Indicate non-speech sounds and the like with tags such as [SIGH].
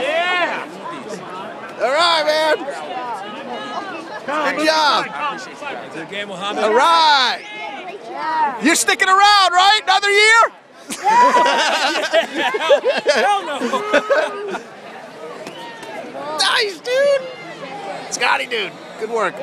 Yeah! All right, man. Good job. All right. You're sticking around, right? Another year? Hell [LAUGHS] no. Nice, dude. Scotty, dude. Good work.